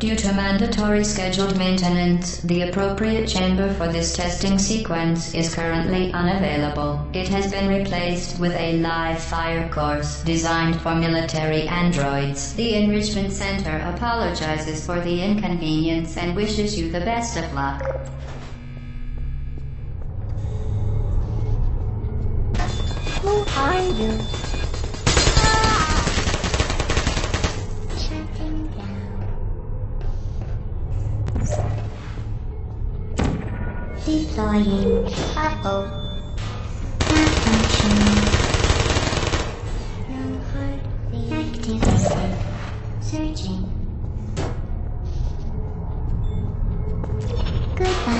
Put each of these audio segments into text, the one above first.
Due to mandatory scheduled maintenance, the appropriate chamber for this testing sequence is currently unavailable. It has been replaced with a live fire course designed for military androids. The Enrichment Center apologizes for the inconvenience and wishes you the best of luck. Who are you? Deploying. Uh-oh. Malfunctioning. No heart reactivated. Searching. Goodbye.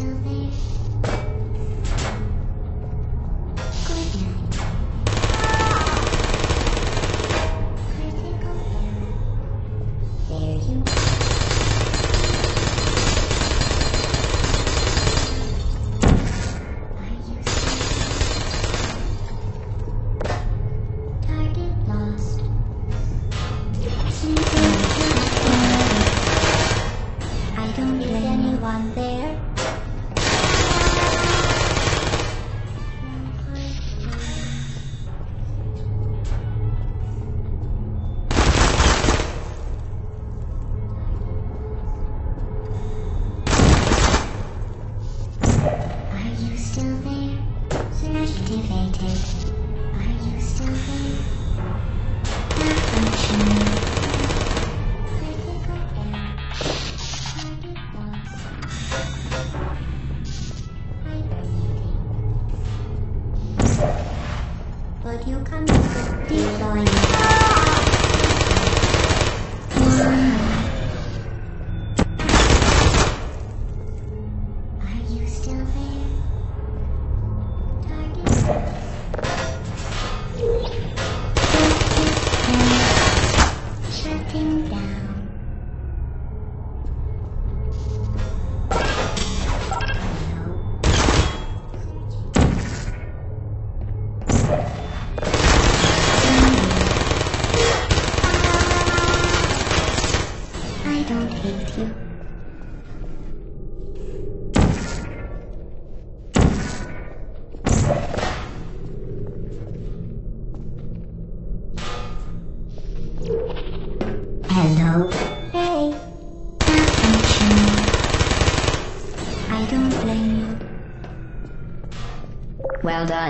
Are you Target. Shutting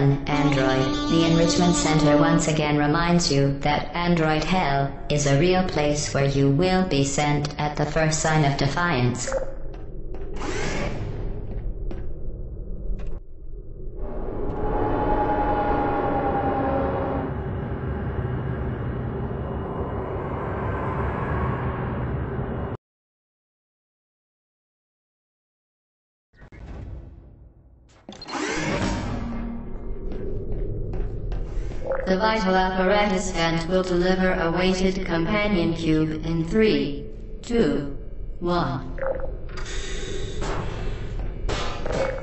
Android. The Enrichment Center once again reminds you that Android Hell is a real place where you will be sent at the first sign of defiance. Vital apparatus vent will deliver a weighted companion cube in three, two, one.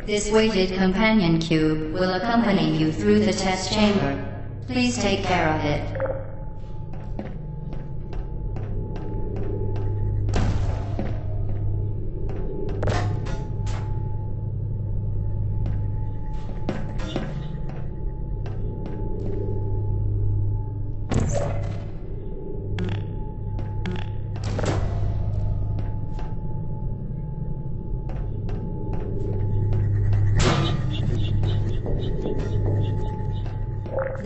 This weighted companion cube will accompany you through the test chamber. Please take care of it.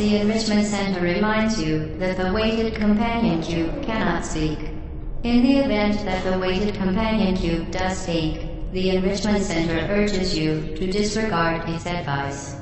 The Enrichment Center reminds you that the weighted companion cube cannot speak. In the event that the weighted companion cube does speak, the Enrichment Center urges you to disregard its advice.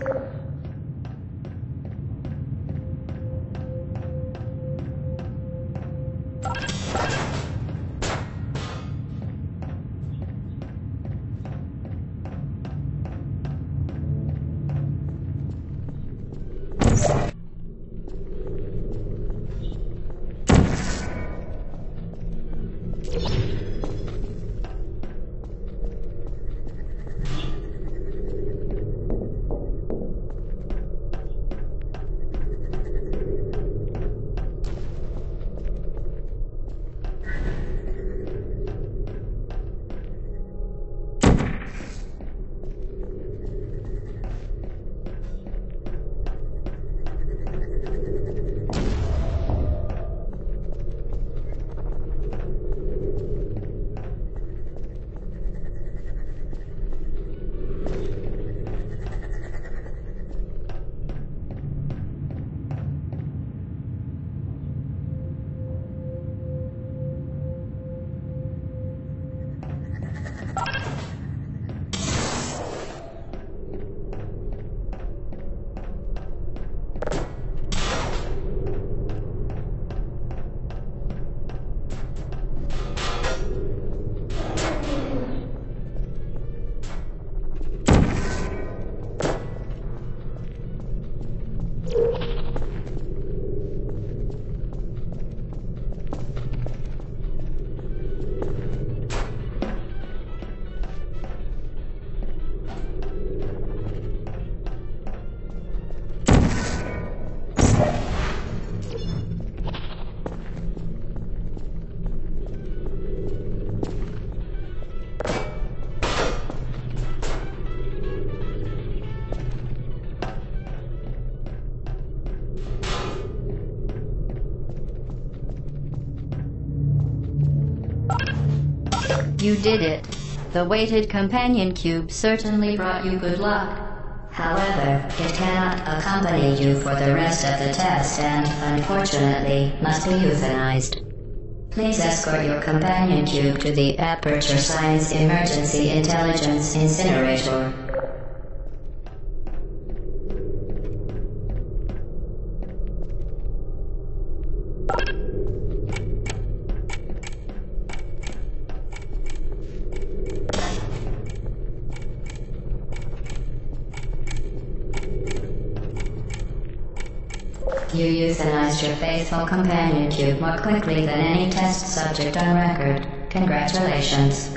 You did it. The weighted companion cube certainly brought you good luck. However, it cannot accompany you for the rest of the test and, unfortunately, must be euthanized. Please escort your companion cube to the Aperture Science Emergency Intelligence Incinerator. You euthanized your faithful companion cube more quickly than any test subject on record. Congratulations.